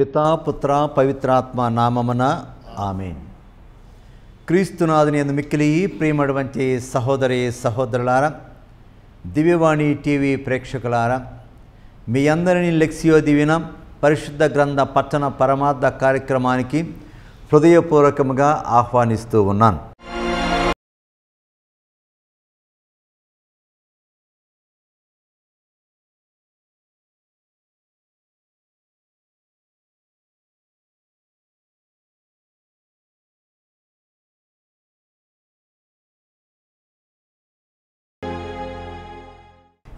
పితా పుత్ర పవిత్రాత్మ నామమున ఆమె క్రీస్తునాథుని ఎందు మిక్కిలి ప్రియమటువంటి సహోదరి సహోదరులారా దివ్యవాణి టీవీ ప్రేక్షకులారా మీ అందరినీ లెక్సియో దివిన పరిశుద్ధ గ్రంథ పట్టణ పరమార్థ కార్యక్రమానికి హృదయపూర్వకముగా ఆహ్వానిస్తూ ఉన్నాను.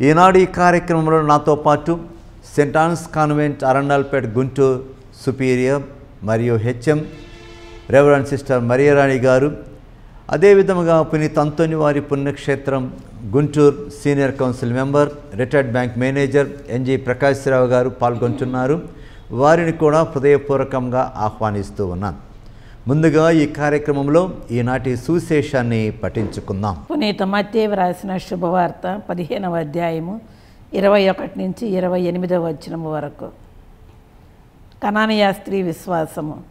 ఈనాడు ఈ కార్యక్రమంలో నాతో పాటు Saint Ann's convent Arundelpet Guntur superior మరియు హెచ్ఎం రెవరెండ్ సిస్టర్ మరియరాణి గారు. అదేవిధముగా పునీత్ అంతోని వారి పుణ్యక్షేత్రం Guntur senior council member retired bank manager NG Prakashrao గారు పాల్గొంటున్నారు. వారిని కూడా హృదయపూర్వకంగా ఆహ్వానిస్తూ ఉన్నాను. ముందుగా ఈ కార్యక్రమంలో ఈనాటి సుశేషాన్ని పఠించుకుందాం. పునీత మత్తేవి రాసిన శుభవార్త పదిహేనవ అధ్యాయము ఇరవై ఒకటి నుంచి ఇరవై ఎనిమిదవ వచనము వరకు. కనానియా స్త్రీ విశ్వాసము.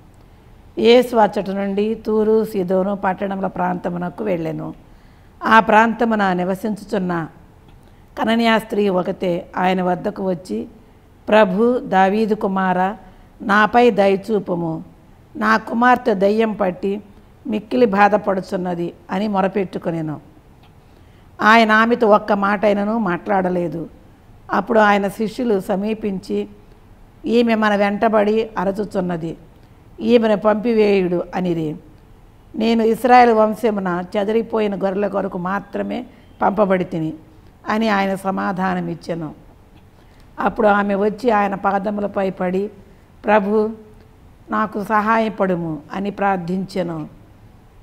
యేసు అచ్చట నుండి తూరు సిదోను పట్టణముల ప్రాంతమునకు వెళ్ళెను. ఆ ప్రాంతమున నివసించుచున్న కననియా స్త్రీ ఒకతే ఆయన వద్దకు వచ్చి ప్రభు దావీదు కుమార నాపై దయచూపుము. నా కుమార్తె దయ్యం పట్టి మిక్కిలి బాధపడుచున్నది అని మొరపెట్టుకునేను. ఆయన ఆమెతో ఒక్క మాట అయినను మాట్లాడలేదు. అప్పుడు ఆయన శిష్యులు సమీపించి ఈమె మన వెంటబడి అరచుచున్నది. ఈమెను పంపివేయుడు అనిది నేను ఇస్రాయేల్ వంశమున చెదిరిపోయిన గొర్రెల కొరకు మాత్రమే పంపబడి తిని అని ఆయన సమాధానం ఇచ్చాను అప్పుడు ఆమె వచ్చి ఆయన పాదములపై పడి ప్రభు నాకు సహాయపడుము అని ప్రార్థించెను.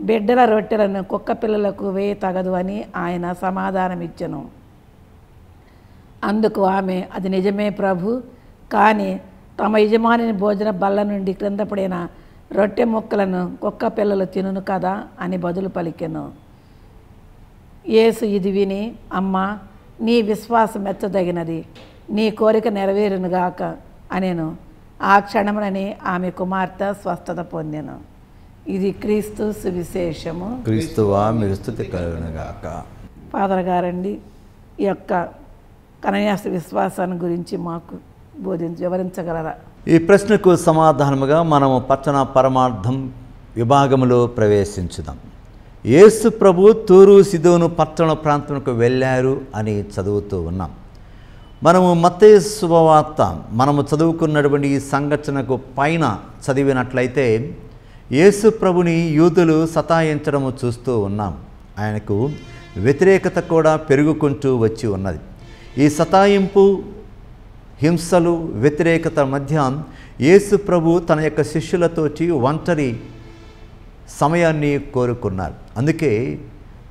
బిడ్డల రొట్టెలను కుక్క పిల్లలకు వేయ తగదు అని ఆయన సమాధానమిచ్చను. అందుకు ఆమె అది నిజమే ప్రభు కానీ తమ యజమానిని భోజన బల్ల నుండి క్రింద పడిన రొట్టె ముక్కలను కుక్క పిల్లలు తినును కదా అని బదులు పలికెను. యేసు ఇది విని అమ్మా నీ విశ్వాసం మెచ్చదగినది నీ కోరిక నెరవేరునుగాక అనేను. ఆ క్షణమునని ఆమె కుమార్తె స్వస్థత పొందెను. ఇది క్రీస్తు సువిశేషము. క్రీస్తువా మీరు స్థుతి కలుగునుగాక. ఫాదర్ గారండి ఈ యొక్క కనన్యాస విశ్వాసాన్ని గురించి మాకు బోధించి వివరించగలరా? ఈ ప్రశ్నకు సమాధానముగా మనము పట్టణ పరమార్థం విభాగములో ప్రవేశించుదాం. యేసు ప్రభు తూరు సిదోను పట్టణ ప్రాంతంకు వెళ్ళారు అని చదువుతూ ఉన్నాం. మనము మత్తయి శుభవార్త మనము చదువుకున్నటువంటి ఈ సంఘటనకు పైన చదివినట్లయితే యేసు ప్రభుని యూదులు సతాయించడము చూస్తూ ఉన్నాం. ఆయనకు వ్యతిరేకత కూడా పెరుగుకుంటూ వచ్చి ఉన్నది. ఈ సతాయింపు హింసలు వ్యతిరేకత మధ్య యేసు ప్రభు తన యొక్క శిష్యులతోటి ఒంటరి సమయాన్ని కోరుకున్నారు. అందుకే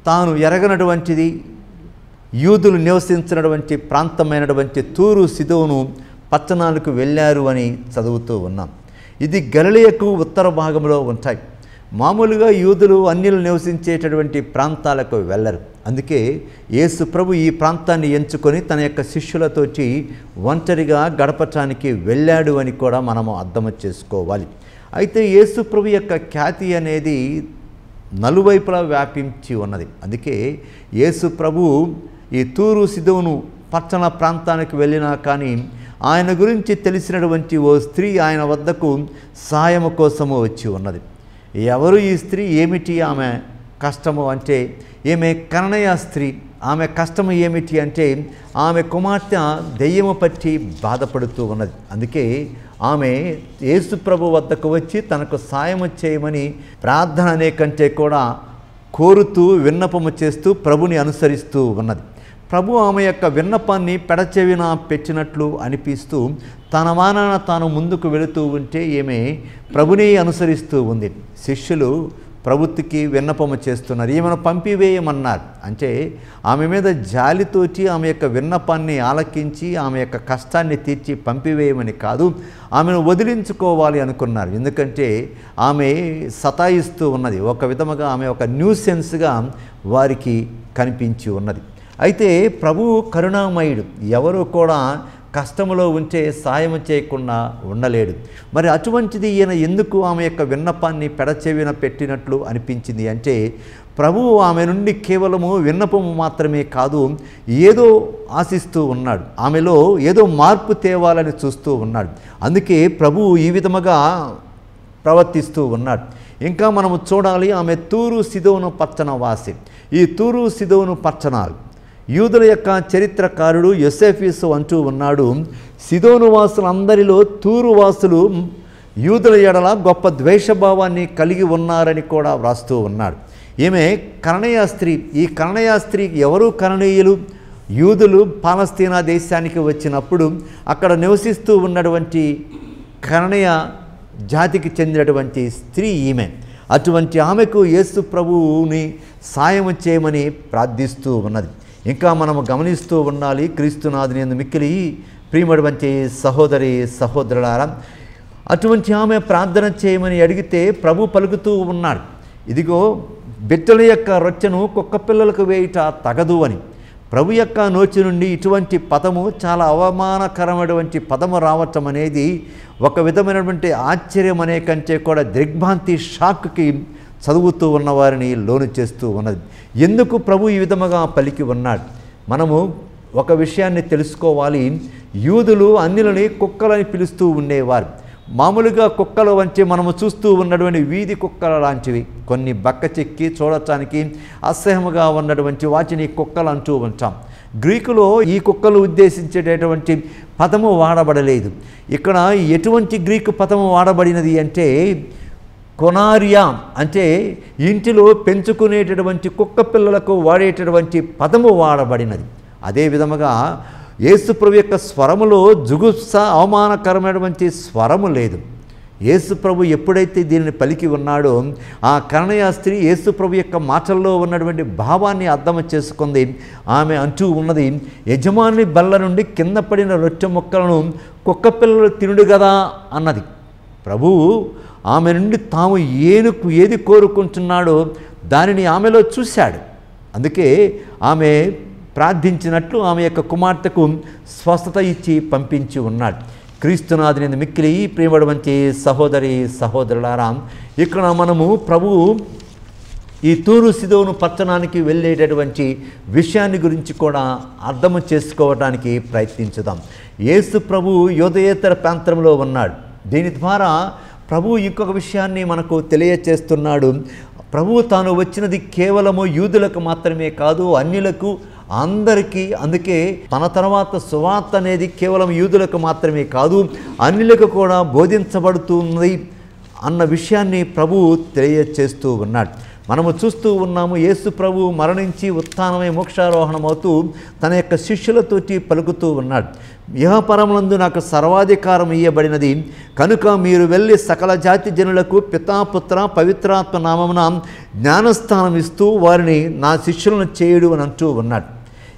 తాను ఎరగనటువంటిది యూదులు నివసించినటువంటి ప్రాంతమైనటువంటి తూరు సిదోను పట్టణాలకు వెళ్ళారు అని చదువుతూ ఉన్నాం. ఇది గలిలయకు ఉత్తర భాగంలో ఉంటాయి. మామూలుగా యూదులు అన్యులు నివసించేటటువంటి ప్రాంతాలకు వెళ్ళరు. అందుకే యేసు ప్రభు ఈ ప్రాంతాన్ని ఎంచుకొని తన యొక్క శిష్యులతోటి ఒంటరిగా గడపటానికి వెళ్ళాడు అని కూడా మనము అర్థం చేసుకోవాలి. అయితే యేసు ప్రభు యొక్క ఖ్యాతి అనేది నలువైపులా వ్యాపించి ఉన్నది. అందుకే యేసు ప్రభు ఈ తూరు సిధువును పట్టణ ప్రాంతానికి వెళ్ళినా కానీ ఆయన గురించి తెలిసినటువంటి ఓ స్త్రీ ఆయన వద్దకు సాయము కోసము వచ్చి ఉన్నది. ఎవరు ఈ స్త్రీ? ఏమిటి ఆమె కష్టము అంటే? ఈమె కరణయ స్త్రీ. ఆమె కష్టము ఏమిటి అంటే? ఆమె కుమార్తె దెయ్యము పట్టి బాధపడుతూ ఉన్నది. అందుకే ఆమె యేసు ప్రభు వద్దకు వచ్చి తనకు సాయము చేయమని ప్రార్థన అనే కంటే కూడా కోరుతూ విన్నపము చేస్తూ ప్రభుని అనుసరిస్తూ ఉన్నది. ప్రభు ఆమె యొక్క విన్నపాన్ని పెడచెవిన పెట్టినట్లు అనిపిస్తూ తన వానన తాను ముందుకు వెళుతూ ఉంటే ఈమె ప్రభుని అనుసరిస్తూ ఉంది. శిష్యులు ప్రభుత్వకి విన్నపము చేస్తున్నారు. ఈమెను పంపివేయమన్నారు. అంటే ఆమె మీద జాలితోటి ఆమె యొక్క విన్నపాన్ని ఆలకించి ఆమె యొక్క కష్టాన్ని తీర్చి పంపివేయమని కాదు ఆమెను వదిలించుకోవాలి అనుకున్నారు. ఎందుకంటే ఆమె సతాయిస్తూ ఉన్నది. ఒక విధముగా ఆమె ఒక న్యూసెన్స్గా వారికి కనిపించి ఉన్నది. అయితే ప్రభు కరుణామయుడు ఎవరు కూడా కష్టములో ఉంచే సాయం చేయకుండా ఉండలేడు. మరి అటువంటిది ఈయన ఎందుకు ఆమె యొక్క విన్నపాన్ని పెడచెవిన పెట్టినట్లు అనిపించింది అంటే ప్రభువు ఆమె నుండి కేవలము విన్నపము మాత్రమే కాదు ఏదో ఆశిస్తూ ఉన్నాడు. ఆమెలో ఏదో మార్పు తేవాలని చూస్తూ ఉన్నాడు. అందుకే ప్రభువు ఈ విధముగా ప్రవర్తిస్తూ ఉన్నాడు. ఇంకా మనము చూడాలి ఆమె తూరు సిదోను పచ్చన వాసి. ఈ తూరు సిదోను పచ్చనాలు యూదుల యొక్క చరిత్రకారుడు యొసెఫీసు అంటూ ఉన్నాడు సిదోను వాసులందరిలో తూరు వాసులు యూదుల ఎడల గొప్ప ద్వేషభావాన్ని కలిగి ఉన్నారని కూడా వ్రాస్తూ ఉన్నాడు. ఈమె కరణయాస్త్రి ఈ కరణయాస్త్రి ఎవరు? కరణీయులు యూదులు పాలస్తీనా దేశానికి వచ్చినప్పుడు అక్కడ నివసిస్తూ ఉన్నటువంటి కరణయ జాతికి చెందినటువంటి స్త్రీ ఈమె. అటువంటి ఆమెకు యేసు ప్రభువుని సాయం చేయమని ప్రార్థిస్తూ ఉన్నది. ఇంకా మనము గమనిస్తూ ఉండాలి క్రీస్తునాథుని ఎందు మిక్కిలి ప్రియమటువంటి సహోదరి సహోదరులారా. అటువంటి ఆమె ప్రార్థన చేయమని అడిగితే ప్రభు పలుకుతూ ఉన్నాడు. ఇదిగో బిడ్డల యొక్క రొచ్చెను కుక్క పిల్లలకు వేయుట తగదు అని. ప్రభు యొక్క నోచి నుండి ఇటువంటి పదము చాలా అవమానకరమైనటువంటి పదము రావటం అనేది ఒక విధమైనటువంటి ఆశ్చర్యం అనే కంటే కూడా దిగ్భ్రాంతి షాక్కి చదువుతూ ఉన్నవారిని లోను చేస్తూ ఉన్నది. ఎందుకు ప్రభు ఈ విధముగా పలికి ఉన్నాడు? మనము ఒక విషయాన్ని తెలుసుకోవాలి. యూదులు అన్నిలని కుక్కలని పిలుస్తూ ఉండేవారు. మామూలుగా కుక్కలు వంచి మనము చూస్తూ ఉన్నటువంటి వీధి కుక్కల లాంటివి. కొన్ని బక్క చెక్కి చూడటానికి అసహ్యముగా ఉన్నటువంటి వాటిని కుక్కలు అంటూ ఉంటాం. గ్రీకులో ఈ కుక్కలు ఉద్దేశించేటటువంటి పదము వాడబడలేదు. ఇక్కడ ఎటువంటి గ్రీకు పదము వాడబడినది అంటే కొనారియా అంటే ఇంటిలో పెంచుకునేటటువంటి కుక్క పిల్లలకు వాడేటటువంటి పదము వాడబడినది. అదే విధముగా యేసుప్రభు యొక్క స్వరములో జుగుప్స అవమానకరమైనటువంటి స్వరము లేదు. యేసుప్రభు ఎప్పుడైతే దీనిని పలికి ఉన్నాడో ఆ కరణయ స్త్రీ యేసుప్రభు యొక్క మాటల్లో ఉన్నటువంటి భావాన్ని అర్థం చేసుకుంది. ఆమె అంటూ ఉన్నది యజమాని బల్ల నుండి కింద పడిన రొట్టె మొక్కలను కుక్క పిల్లలు తినుడు కదా అన్నది. ప్రభువు ఆమె నుండి తాము ఏనుకు ఏది కోరుకుంటున్నాడో దానిని ఆమెలో చూశాడు. అందుకే ఆమె ప్రార్థించినట్లు ఆమె యొక్క కుమార్తెకు స్వస్థత ఇచ్చి పంపించి ఉన్నాడు. క్రీస్తునాథుని మిక్కిలి ప్రియమడవంటి సహోదరి సహోదరులారా ఇక్కడ మనము ప్రభువు ఈ తూరు సిదోను పట్టణానికి వెళ్ళేటటువంటి విషయాన్ని గురించి కూడా అర్థం చేసుకోవడానికి ప్రయత్నించుదాం. యేసు ప్రభు యోదయేతర ప్రాంతంలో ఉన్నాడు. దీని ద్వారా ప్రభు ఇంకొక విషయాన్ని మనకు తెలియచేస్తున్నాడు. ప్రభువు తాను వచ్చినది కేవలము యూదులకు మాత్రమే కాదు అన్యులకు అందరికీ అందుకే తన తర్వాత సువార్త అనేది కేవలం యూదులకు మాత్రమే కాదు అన్యులకు కూడా బోధించబడుతుంది అన్న విషయాన్ని ప్రభువు తెలియచేస్తూ ఉన్నాడు. మనము చూస్తూ ఉన్నాము యేసు ప్రభు మరణించి ఉత్థానమై మోక్షారోహణమవుతూ తన యొక్క శిష్యులతోటి పలుకుతూ ఉన్నాడు. యహపరములందు నాకు సర్వాధికారం ఇయ్యబడినది. కనుక మీరు వెళ్ళి సకల జాతి జనులకు పితాపుత్ర పవిత్రాత్మ నామమున జ్ఞానస్థానం ఇస్తూ వారిని నా శిష్యులను చేయుడు అని అంటూ ఉన్నాడు.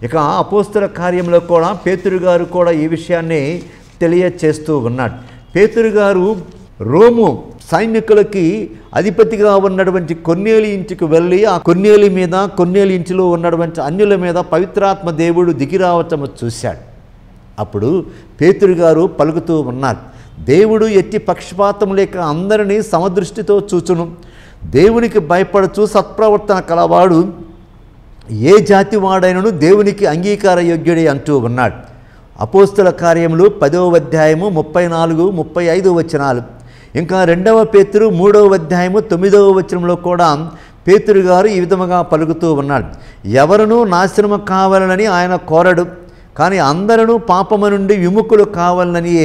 ఇక అపోస్తుల కార్యంలో కూడా పేతురు గారు కూడా ఈ విషయాన్ని తెలియచేస్తూ ఉన్నాడు. పేతురు గారు రోము సైనికులకి అధిపతిగా ఉన్నటువంటి కొన్నేలి ఇంటికి వెళ్ళి ఆ కొన్నేలి మీద కొన్నేలి ఇంటిలో ఉన్నటువంటి అన్యుల మీద పవిత్రాత్మ దేవుడు దిగిరావటము చూశాడు. అప్పుడు పేతురు గారు పలుకుతూ ఉన్నారు దేవుడు ఎట్టి పక్షపాతం లేక అందరినీ సమదృష్టితో చూచును. దేవునికి భయపడుచు సత్ప్రవర్తన కలవాడు. ఏ జాతి వాడైనను దేవునికి అంగీకార యోగ్యుడే అంటూ ఉన్నాడు. అపోస్తుల కార్యములు పదవ అధ్యాయము ముప్పై నాలుగు ముప్పై ఐదు వచనాలు. ఇంకా రెండవ పేతురు మూడవ అధ్యాయము తొమ్మిదవ వచనంలో కూడా పేతురు గారు ఈ విధముగా పలుకుతూ ఉన్నాడు. ఎవరునూ నాశనము కావాలని ఆయన కోరడు కానీ అందరూ పాపము నుండి విముఖులు కావాలని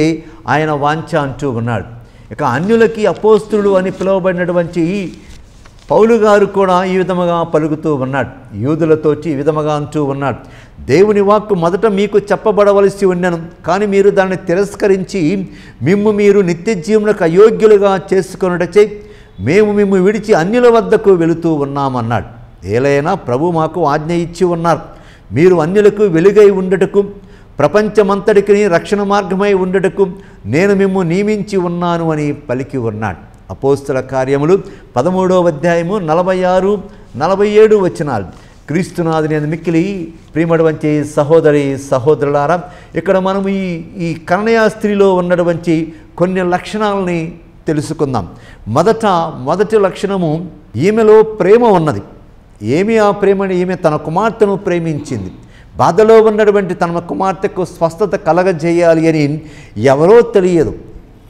ఆయన వాంఛ అంటూ ఉన్నాడు. ఇక అన్యులకి అపోస్తులు అని పిలువబడినటువంటి పౌలు గారు కూడా ఈ విధముగా పలుకుతూ ఉన్నాడు. యూదులతో ఈ విధముగా అంటూ ఉన్నాడు. దేవుని వాక్కు మొదట మీకు చెప్పబడవలసి ఉన్నాను కానీ మీరు దాన్ని తిరస్కరించి మిమ్ము మీరు నిత్య జీవులకు అయోగ్యులుగా చేసుకొనుటచే మేము మిమ్ము విడిచి అన్యుల వద్దకు వెళుతూ ఉన్నామన్నాడు. ఏలైనా ప్రభు మాకు ఆజ్ఞ ఇచ్చి ఉన్నారు. మీరు అన్యులకు వెలుగై ఉండటకు ప్రపంచమంతటికి రక్షణ మార్గమై ఉండటకు నేను మిమ్ము నియమించి ఉన్నాను అని పలికి ఉన్నాడు. అపోస్తుల కార్యములు పదమూడవ అధ్యాయము నలభై ఆరు నలభై ఏడు వచనాలు. క్రీస్తునాథుని అందు మిక్కిలి ప్రియమటువంటి సహోదరి సహోదరులారా ఇక్కడ మనం ఈ ఈ కన్నయ స్త్రీలో ఉన్నటువంటి కొన్ని లక్షణాలని తెలుసుకుందాం. మొదట మొదటి లక్షణము ఈమెలో ప్రేమ ఉన్నది. ఏమి ఆ ప్రేమని ఈమె తన కుమార్తెను ప్రేమించింది. బాధలో ఉన్నటువంటి తన కుమార్తెకు స్వస్థత కలగజేయాలి అని ఎవరో తెలియదు.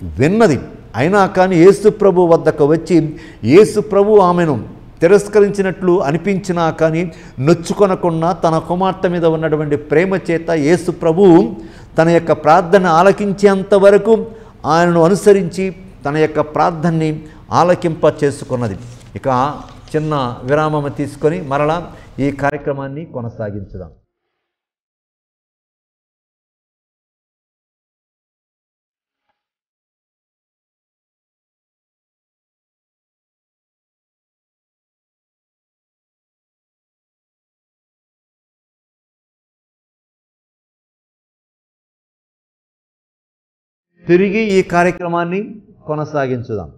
విన్నది అయినా కానీ యేసు ప్రభు వద్దకు వచ్చి యేసు ప్రభు ఆమెను తిరస్కరించినట్లు అనిపించినా కానీ నొచ్చుకొనకుండా తన కుమార్తె మీద ఉన్నటువంటి ప్రేమ చేత యేసు ప్రభు తన యొక్క ప్రార్థన ఆలకించేంత వరకు ఆయనను అనుసరించి తన యొక్క ప్రార్థనని ఆలకింప చేసుకున్నది. ఇక చిన్న విరామం తీసుకొని మరలా ఈ కార్యక్రమాన్ని కొనసాగించుదాం. తిరిగి ఈ కార్యక్రమాన్ని కొనసాగించుదాం.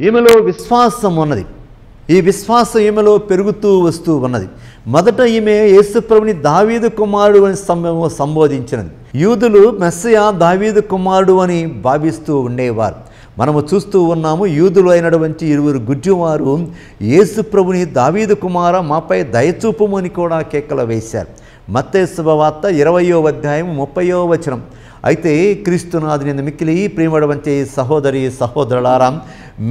ఈమెలో విశ్వాసం ఉన్నది. ఈ విశ్వాసం ఈమెలో పెరుగుతూ వస్తూ ఉన్నది. మొదట ఈమె యేసుప్రభుని దావీదు కుమారుడు అని సంబోధించినది. యూదులు మెస్సయ దావీదు కుమారుడు అని భావిస్తూ ఉండేవారు. మనము చూస్తూ ఉన్నాము యూదులు అయినటువంటి ఇరువురు గుడ్డివారు యేసుప్రభుని దావీదు కుమార మాపై దయచూపమని కూడా కేకలు వేశారు. మత్తేసు వార్త ఇరవయో అధ్యాయం ముప్పయో వచనం. అయితే క్రీస్తునాథుని మిక్కిలి ప్రేమడవంటి సహోదరి సహోదరులారాం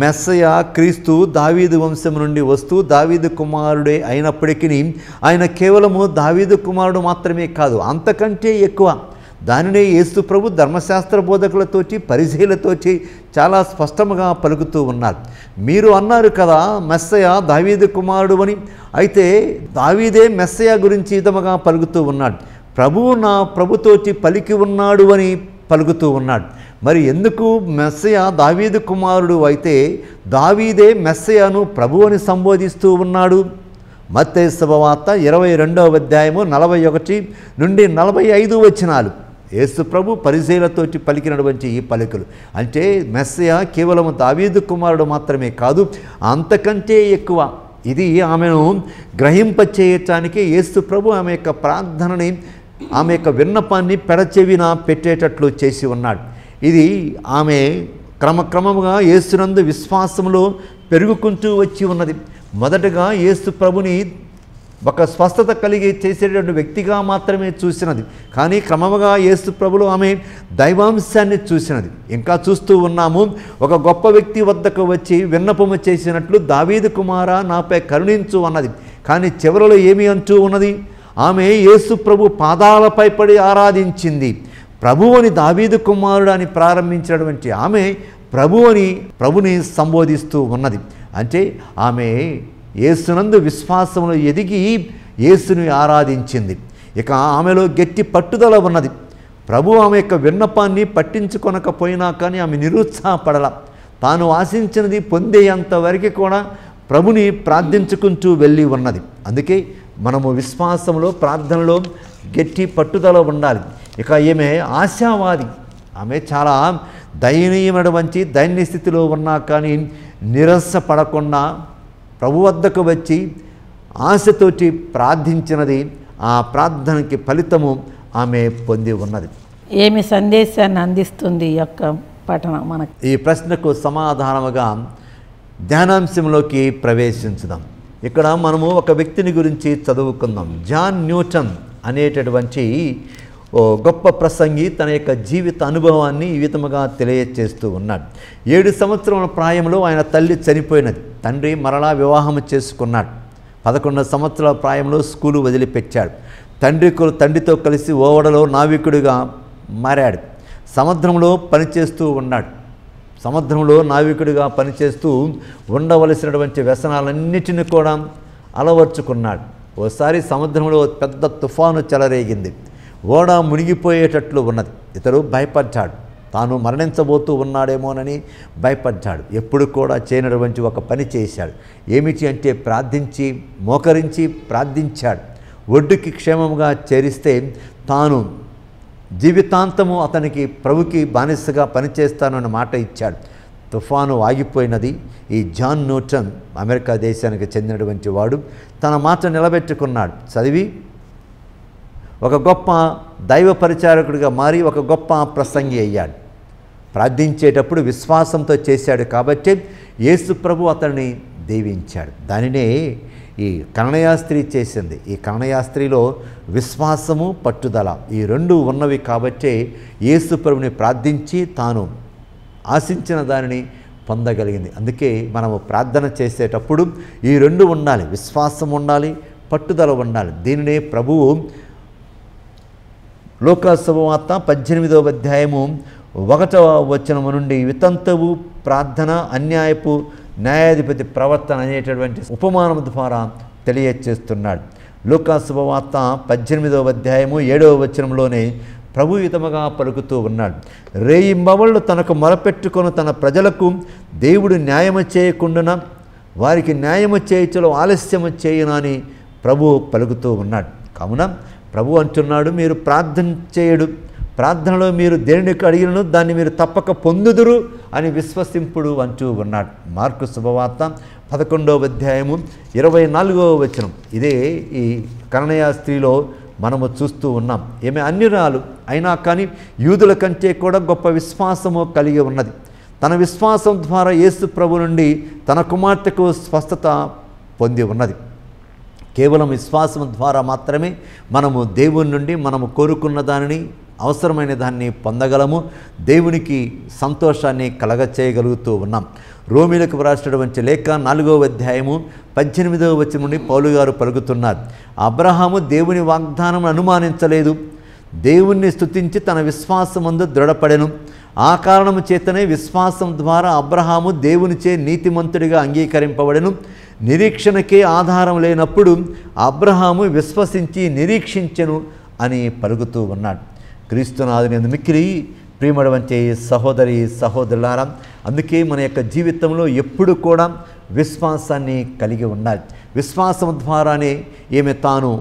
మెస్సయ క్రీస్తు దావీదు వంశం నుండి వస్తూ దావీదు కుమారుడే అయినప్పటికీ ఆయన కేవలము దావీదు కుమారుడు మాత్రమే కాదు అంతకంటే ఎక్కువ. దానినే యేసు ప్రభు ధర్మశాస్త్ర బోధకులతోటి పరిశీలతోటి చాలా స్పష్టంగా పలుకుతూ ఉన్నారు. మీరు అన్నారు కదా మెస్సయ దావీదు కుమారుడు అని. అయితే దావీదే మెస్సయ గురించి విధముగా పలుకుతూ ఉన్నాడు. ప్రభువు నా ప్రభుతోచి పలికి ఉన్నాడు అని పలుకుతూ ఉన్నాడు. మరి ఎందుకు మెస్సయ దావీదు కుమారుడు అయితే దావీదే మెస్సయను ప్రభు అని సంబోధిస్తూ ఉన్నాడు? మత్తే శుభవార్త ఇరవై రెండవ అధ్యాయము నలభై ఒకటి నుండి నలభై ఐదు వచ్చినాలు యేసు ప్రభు పరిశీలతోటి పలికినటువంటి ఈ పలుకులు. అంటే మెస్సయ కేవలం దావీదు కుమారుడు మాత్రమే కాదు అంతకంటే ఎక్కువ ఇది ఆమెను గ్రహింపచేయటానికి యేసు ప్రభు ఆమె యొక్క ప్రార్థనని ఆమె యొక్క విన్నపాన్ని పెడచెవిన పెట్టేటట్లు చేసి ఉన్నాడు. ఇది ఆమె క్రమక్రమముగా ఏసునందు విశ్వాసంలో పెరుగుకుంటూ వచ్చి ఉన్నది. మొదటగా ఏసు ప్రభుని ఒక స్వస్థత కలిగి చేసేటువంటి వ్యక్తిగా మాత్రమే చూసినది. కానీ క్రమముగా ఏసు ప్రభులు ఆమె దైవాంశాన్ని చూసినది. ఇంకా చూస్తూ ఉన్నాము ఒక గొప్ప వ్యక్తి వద్దకు వచ్చి విన్నపము చేసినట్లు దావీదు కుమార నాపై కరుణించు అన్నది కానీ చివరిలో ఏమి అంటూ ఉన్నది? ఆమె యేసు ప్రభు పాదాలపై పడి ఆరాధించింది. ప్రభువుని దావీదు కుమారుడు అని ప్రారంభించినటువంటి ఆమె ప్రభువుని ప్రభుని సంబోధిస్తూ ఉన్నది. అంటే ఆమె యేసునందు విశ్వాసమును ఎదిగి యేసుని ఆరాధించింది. ఇక ఆమెలో గట్టి పట్టుదల ఉన్నది. ప్రభు ఆమె యొక్క విన్నపాన్ని పట్టించుకొనకపోయినా కానీ ఆమె నిరుత్సాహపడల. తాను ఆశించినది పొందేంత వరకు కూడా ప్రభుని ప్రార్థించుకుంటూ వెళ్ళి ఉన్నది. అందుకే మనము విశ్వాసంలో ప్రార్థనలో గట్టి పట్టుదల ఉండాలి. ఇక ఈమె ఆశావాది. ఆమె చాలా దయనీయమైనటువంటి దైన్య స్థితిలో ఉన్నా కానీ నిరసపడకుండా ప్రభు వద్దకు వచ్చి ఆశతోటి ప్రార్థించినది ఆ ప్రార్థనకి ఫలితము ఆమె పొంది ఉన్నది. ఏమి సందేశాన్ని అందిస్తుంది ఈ యొక్క పఠనం మనకు? ఈ ప్రశ్నకు సమాధానముగా ధ్యానాంశంలోకి ప్రవేశించుదాం. ఇక్కడ మనము ఒక వ్యక్తిని గురించి చదువుకుందాం. జాన్ న్యూటన్ అనేటటువంటి ఓ గొప్ప ప్రసంగి తన యొక్క జీవిత అనుభవాన్ని ఈ విధముగా తెలియచేస్తూ ఉన్నాడు. ఏడు సంవత్సరముల ప్రాయంలో ఆయన తల్లి చనిపోయినది. తండ్రి మరలా వివాహం చేసుకున్నాడు. పదకొండు సంవత్సరాల ప్రాయంలో స్కూలు వదిలిపెట్టాడు. తండ్రి తండ్రితో కలిసి ఓవడలో నావికుడిగా మారాడు. సముద్రంలో పనిచేస్తూ ఉన్నాడు. సముద్రంలో నావికుడిగా పనిచేస్తూ ఉండవలసినటువంటి వ్యసనాలన్నిటిని కూడా అలవర్చుకున్నాడు. ఓసారి సముద్రంలో పెద్ద తుఫాను చెలరేగింది. ఓడ మునిగిపోయేటట్లు ఉన్నది. ఇతడు భయపడ్డాడు. తాను మరణించబోతూ ఉన్నాడేమోనని భయపడ్డాడు. ఎప్పుడు కూడా చేయనటువంటి ఒక పని చేశాడు. ఏమిటి అంటే ప్రార్థించి మోకరించి ప్రార్థించాడు. ఒడ్డుకి క్షేమంగా చేరిస్తే తాను జీవితాంతము అతనికి ప్రభుకి బానిసగా పనిచేస్తానన్న మాట ఇచ్చాడు. తుఫాను ఆగిపోయినది. ఈ జాన్ న్యూటన్ అమెరికా దేశానికి చెందినటువంటి వాడు తన మాట నిలబెట్టుకున్నాడు. చదివి ఒక గొప్ప దైవ పరిచారకుడిగా మారి ఒక గొప్ప ప్రసంగి అయ్యాడు. ప్రార్థించేటప్పుడు విశ్వాసంతో చేశాడు కాబట్టి యేసు ప్రభు అతన్ని దీవించాడు. దానినే ఈ కరణయాస్త్రి చేసింది. ఈ కరణయాస్త్రిలో విశ్వాసము పట్టుదల ఈ రెండు ఉన్నవి కాబట్టే ఏసుప్రభుని ప్రార్థించి తాను ఆశించిన దానిని పొందగలిగింది. అందుకే మనము ప్రార్థన చేసేటప్పుడు ఈ రెండు ఉండాలి. విశ్వాసం ఉండాలి పట్టుదల ఉండాలి. దీనినే ప్రభువు లోకాశుభవార్త పద్దెనిమిదవ అధ్యాయము ఒకటవ వచనము నుండి వితంతువు ప్రార్థన అన్యాయపు న్యాయాధిపతి ప్రవర్తన అనేటటువంటి ఉపమానం ద్వారా తెలియచేస్తున్నాడు లోకాశుభవార్త పద్దెనిమిదవ అధ్యాయము ఏడవ వచనంలోనే ప్రభు విధముగా పలుకుతూ ఉన్నాడు రేయింబవళ్ళు తనకు మొరపెట్టుకొని తన ప్రజలకు దేవుడు న్యాయము చేయకుండాన వారికి న్యాయము చేయించలో ఆలస్యము చేయనని ప్రభు పలుకుతూ ఉన్నాడు కావున ప్రభు అంటున్నాడు మీరు ప్రార్థన చేయడు ప్రార్థనలో మీరు దేనికి అడిగినను దాన్ని మీరు తప్పక పొందుదురు అని విశ్వసింపుడు అంటూ ఉన్నాడు. మార్కు శుభవార్త పదకొండవ అధ్యాయము ఇరవై నాలుగవ వచనం. ఇదే ఈ కరణయ స్త్రీలో మనము చూస్తూ ఉన్నాం. ఏమి అన్యురాలు అయినా కానీ యూదుల కంటే కూడా గొప్ప విశ్వాసము కలిగి ఉన్నది. తన విశ్వాసం ద్వారా యేసు ప్రభు నుండి తన కుమార్తెకు స్వస్థత పొంది ఉన్నది. కేవలం విశ్వాసం ద్వారా మాత్రమే మనము దేవుని నుండి మనము కోరుకున్న దానిని అవసరమైన దాన్ని పొందగలము. దేవునికి సంతోషాన్ని కలగచేయగలుగుతూ ఉన్నాం. రోమిలకు వ్రాసినటువంటి లేఖ నాలుగవ అధ్యాయము పద్దెనిమిదవ వచ్చిన నుండి పౌలు గారు పలుకుతున్నారు. అబ్రహాము దేవుని వాగ్దానం అనుమానించలేదు. దేవుణ్ణి స్థుతించి తన విశ్వాసమందు దృఢపడెను. ఆ కారణము చేతనే విశ్వాసం ద్వారా అబ్రహాము దేవునిచే నీతిమంతుడిగా అంగీకరింపబడెను. నిరీక్షణకే ఆధారం లేనప్పుడు అబ్రహాము విశ్వసించి నిరీక్షించెను అని పలుకుతూ ఉన్నాడు. క్రీస్తునాథుని మిక్కిలి ప్రియమడవంచే సహోదరి సహోదరులారా అందుకే మన యొక్క జీవితంలో ఎప్పుడు కూడా విశ్వాసాన్ని కలిగి ఉండాలి. విశ్వాసం ద్వారానే ఈమె తాను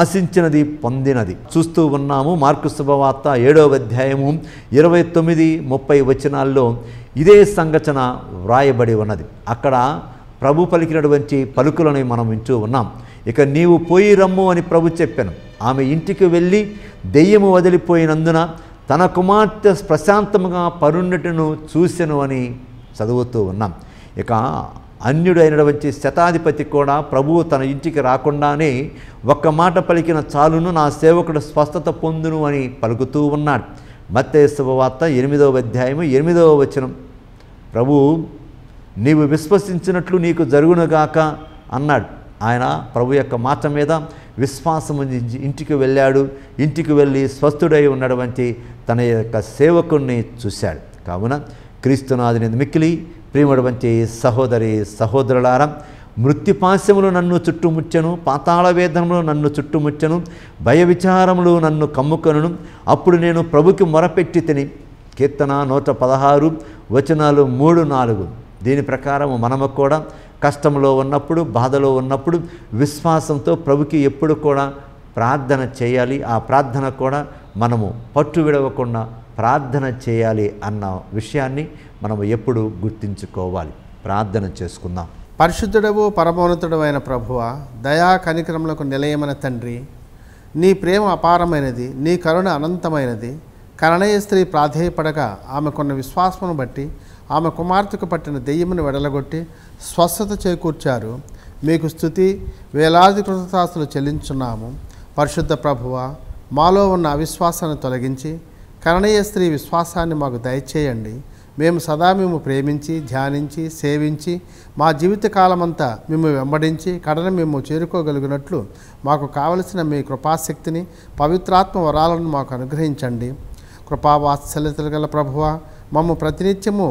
ఆశించినది పొందినది. చూస్తూ ఉన్నాము మార్కు శుభవార్త ఏడవ అధ్యాయము ఇరవై తొమ్మిది ముప్పై వచనాల్లో ఇదే సంఘటన వ్రాయబడి ఉన్నది. అక్కడ ప్రభు పలికినటువంటి పలుకులని మనం వింటూ ఉన్నాం. ఇక నీవు పోయి రమ్ము అని ప్రభు చెప్పాను. ఆమె ఇంటికి వెళ్ళి దెయ్యము వదిలిపోయినందున తన కుమార్తె ప్రశాంతముగా పరుండటను చూసెను అని చదువుతూ ఉన్నాం. ఇక అన్యుడైనటువంటి శతాధిపతి కూడా ప్రభువు తన ఇంటికి రాకుండానే ఒక్క మాట పలికిన చాలును నా సేవకుడు స్వస్థత పొందును అని పలుకుతూ ఉన్నాడు. మత్తే శుభవార్త ఎనిమిదవ అధ్యాయము ఎనిమిదవ వచనం. ప్రభు నీవు విశ్వసించినట్లు నీకు జరుగునుగాక అన్నాడు. ఆయన ప్రభు యొక్క మాట మీద విశ్వాసం ఉంచి ఇంటికి వెళ్ళాడు. ఇంటికి వెళ్ళి స్వస్థుడై ఉన్నటువంటి తన యొక్క సేవకుణ్ణి చూశాడు. కావున క్రీస్తునాథుని మిక్కిలి ప్రియమటువంటి సహోదరి సహోదరులారా మృత్యుపాశములు నన్ను చుట్టుముచ్చను పాతాళ వేదనములు నన్ను చుట్టుముచ్చను భయ విచారములు నన్ను కమ్ముకొనును. అప్పుడు నేను ప్రభుకి మొరపెట్టి తిని కీర్తన నూట పదహారు వచనాలు మూడు నాలుగు. దీని ప్రకారం మనము కూడా కష్టంలో ఉన్నప్పుడు బాధలో ఉన్నప్పుడు విశ్వాసంతో ప్రభుకి ఎప్పుడు కూడా ప్రార్థన చేయాలి. ఆ ప్రార్థన కూడా మనము పట్టు విడవకుండా ప్రార్థన చేయాలి అన్న విషయాన్ని మనము ఎప్పుడు గుర్తించుకోవాలి. ప్రార్థన చేసుకుందాం. పరిశుద్ధుడవు పరమోన్నతుడు అయిన ప్రభువ దయా కనికరములకు నిలయమైన తండ్రి నీ ప్రేమ అపారమైనది నీ కరుణ అనంతమైనది కరణయ స్త్రీ ప్రాధేయపడగా ఆమెకున్న విశ్వాసమును బట్టి ఆమె కుమార్తెకు పట్టిన దెయ్యమును వెడలగొట్టి స్వస్థత చేకూర్చారు. మీకు స్థుతి వేలాది కృతదాస్తులు చెల్లించున్నాము పరిశుద్ధ ప్రభువ మాలో ఉన్న అవిశ్వాసాన్ని తొలగించి కరణీయ స్త్రీ విశ్వాసాన్ని మాకు దయచేయండి. మేము సదా మేము ప్రేమించి ధ్యానించి సేవించి మా జీవితకాలమంతా మేము వెంబడించి కడన మేము చేరుకోగలిగినట్లు మాకు కావలసిన మీ కృపాశక్తిని పవిత్రాత్మ వరాలను మాకు అనుగ్రహించండి. కృపావాత్సల్యతలు గల ప్రభువ మమ్మ ప్రతినిత్యము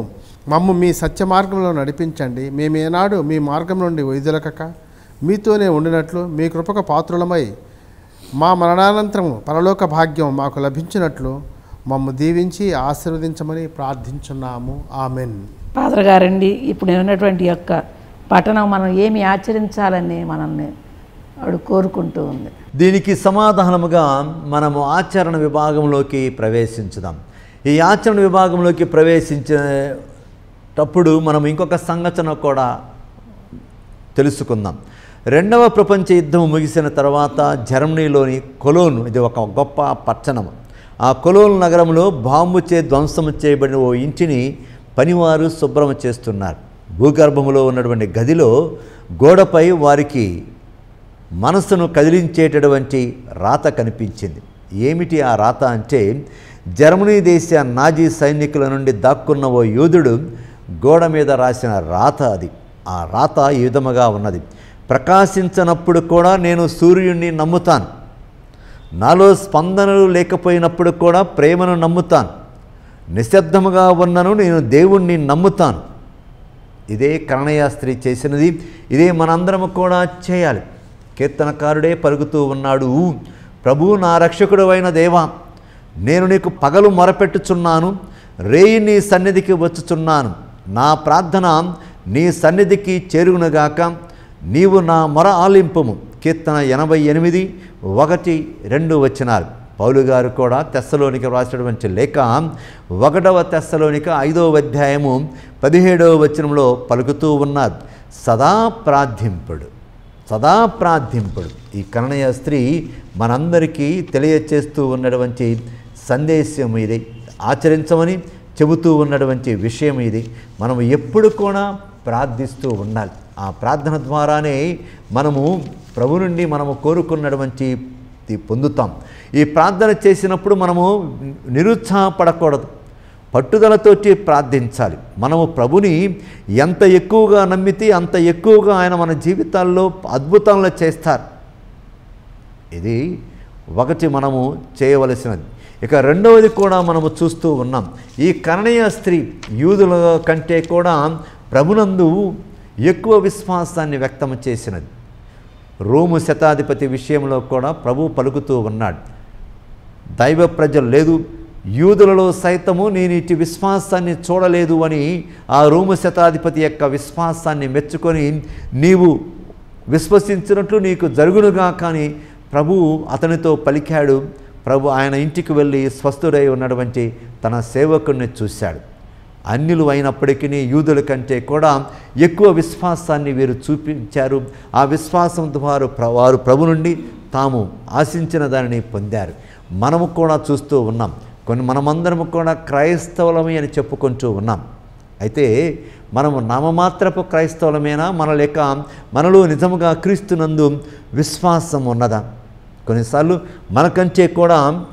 మమ్ము మీ సత్య మార్గంలో నడిపించండి. మేము ఏనాడు మీ మార్గం నుండి వైదొలకక మీతోనే ఉండినట్లు మీ కృపకు పాత్రులమై మా మరణానంతరం పరలోక భాగ్యం మాకు లభించినట్లు మమ్ము దీవించి ఆశీర్వదించమని ప్రార్థించున్నాము. ఆమెన్. ఫాదర్ గారండి ఇప్పుడు ఉన్నటువంటి యొక్క పట్టణం మనం ఏమి ఆచరించాలని మనల్ని ఆవిడ కోరుకుంటూ ఉంది. దీనికి సమాధానముగా మనము ఆచరణ విభాగంలోకి ప్రవేశించుదాం. ఈ ఆచరణ విభాగంలోకి ప్రవేశించేటప్పుడు మనం ఇంకొక సంఘటన కూడా తెలుసుకుందాం. రెండవ ప్రపంచ యుద్ధం ముగిసిన తర్వాత జర్మనీలోని కొలోన్ ఇది ఒక గొప్ప పట్టణం. ఆ కొలోన్ నగరంలో బాంబు చే ధ్వంసం చేయబడిన ఓ ఇంటిని పనివారు శుభ్రం చేస్తున్నారు. భూగర్భంలో ఉన్నటువంటి గదిలో గోడపై వారికి మనసును కదిలించేటటువంటి రాత కనిపించింది. ఏమిటి ఆ రాత అంటే జర్మనీ దేశ నాజీ సైనికుల నుండి దాక్కున్న ఓ యోధుడు గోడ మీద రాసిన రాత అది. ఆ రాత ఈ విధముగా ఉన్నది. ప్రకాశించనప్పుడు కూడా నేను సూర్యుడిని నమ్ముతాను. నాలో స్పందనలు లేకపోయినప్పుడు కూడా ప్రేమను నమ్ముతాను. నిశ్శబ్దముగా ఉన్నను నేను దేవుణ్ణి నమ్ముతాను. ఇదే కరణయాస్త్రి చేసినది. ఇదే మనందరము కూడా చేయాలి. కీర్తనకారుడే పలుకుతూ ఉన్నాడు. ప్రభు నా రక్షకుడు అయిన దేవా నేను నీకు పగలు మొరపెట్టుచున్నాను. రేయి నీ సన్నిధికి వచ్చుచున్నాను. నా ప్రార్థన నీ సన్నిధికి చేరుగునగాక నీవు నా మొర ఆలింపము. కీర్తన ఎనభై ఎనిమిది ఒకటి రెండు వచనాలు. పౌలు గారు కూడా తెస్సలోనికి వ్రాసినటువంటి లేఖ ఒకటవ తెస్సలోనిక ఐదవ అధ్యాయము పదిహేడవ వచనంలో పలుకుతూ ఉన్నారు సదా ప్రార్థింపుడు. సదా ప్రార్థింపుడు. ఈ కరణయ స్త్రీ మనందరికీ తెలియచేస్తూ ఉన్నటువంటి సందేశం ఇది. ఆచరించమని చెబుతూ ఉన్నటువంటి విషయం ఇది. మనం ఎప్పుడు కూడా ప్రార్థిస్తూ ఉండాలి. ఆ ప్రార్థన ద్వారానే మనము ప్రభు నుండి మనము కోరుకున్నటువంటి పొందుతాం. ఈ ప్రార్థన చేసినప్పుడు మనము నిరుత్సాహపడకూడదు. పట్టుదలతోటి ప్రార్థించాలి. మనము ప్రభుని ఎంత ఎక్కువగా నమ్మితే అంత ఎక్కువగా ఆయన మన జీవితాల్లో అద్భుతాలను చేస్తారు. ఇది ఒకటి మనము చేయవలసినది. ఇక రెండవది కూడా మనము చూస్తూ ఉన్నాం. ఈ కరణీయ స్త్రీ యూదుల కంటే కూడా ప్రభునందు ఎక్కువ విశ్వాసాన్ని వ్యక్తం చేసినది. రోము శతాధిపతి విషయంలో కూడా ప్రభు పలుకుతూ ఉన్నాడు. దైవ ప్రజలు లేదు యూదులలో సైతము నేను ఇటు విశ్వాసాన్ని చూడలేదు అని ఆ రోము శతాధిపతి యొక్క విశ్వాసాన్ని మెచ్చుకొని నీవు విశ్వసించినట్లు నీకు జరుగునుగా కానీ ప్రభు అతనితో పలికాడు. ప్రభు ఆయన ఇంటికి వెళ్ళి స్వస్థుడై ఉన్నటువంటి తన సేవకుడిని చూశాడు. అన్యులు అయినప్పటికీ యూదుల కంటే కూడా ఎక్కువ విశ్వాసాన్ని వీరు చూపించారు. ఆ విశ్వాసం ద్వారా ప్ర- వారు ప్రభు నుండి తాము ఆశించిన దానిని పొందారు. మనము కూడా చూస్తూ ఉన్నాం. కొన్ని మనమందరము కూడా క్రైస్తవులమే అని చెప్పుకుంటూ ఉన్నాం. అయితే మనము నామమాత్రపు క్రైస్తవులమేనా? మన లేక మనలో నిజముగా క్రీస్తునందు విశ్వాసం ఉన్నదా? కొన్నిసార్లు మనకంటే కూడా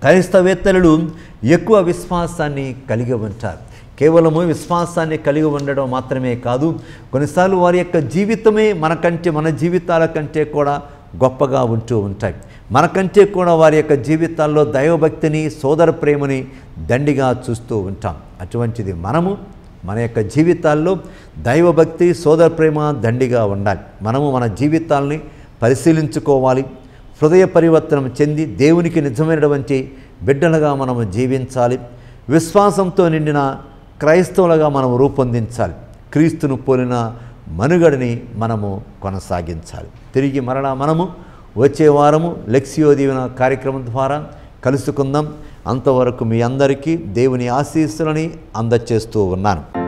క్రైస్తవేత్తలు ఎక్కువ విశ్వాసాన్ని కలిగి ఉంటారు. కేవలము విశ్వాసాన్ని కలిగి ఉండడం మాత్రమే కాదు కొన్నిసార్లు వారి యొక్క జీవితమే మనకంటే మన జీవితాల కంటే కూడా గొప్పగా ఉంటూ ఉంటాయి. మనకంటే కూడా వారి యొక్క జీవితాల్లో దైవభక్తిని సోదర ప్రేమని దండిగా చూస్తూ ఉంటాం. అటువంటిది మనము మన యొక్క జీవితాల్లో దైవభక్తి సోదర ప్రేమ దండిగా ఉండాలి. మనము మన జీవితాల్ని పరిశీలించుకోవాలి. హృదయ పరివర్తనం చెంది దేవునికి నిజమైనటువంటి బిడ్డలుగా మనము జీవించాలి. విశ్వాసంతో నిండిన క్రైస్తవులుగా మనం రూపొందించాలి. క్రీస్తును పోలిన మనుగడని మనము కొనసాగించాలి. తిరిగి మరలా మనము వచ్చే వారము లెక్సియో దీవెన కార్యక్రమం ద్వారా కలుసుకుందాం. అంతవరకు మీ అందరికీ దేవుని ఆశీస్సులని అందచేస్తూ ఉన్నాను.